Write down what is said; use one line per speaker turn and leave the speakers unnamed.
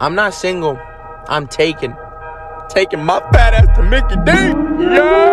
I'm not single. I'm taken. Taking my fat ass to Mickey D. Yeah.